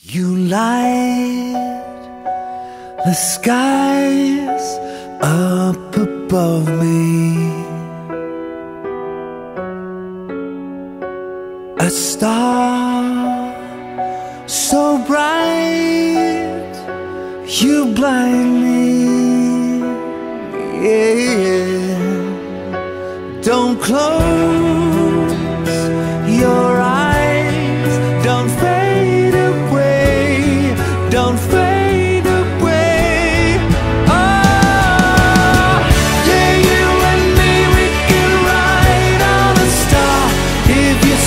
You light the skies up above me A star so bright you blind me yeah, yeah. Don't close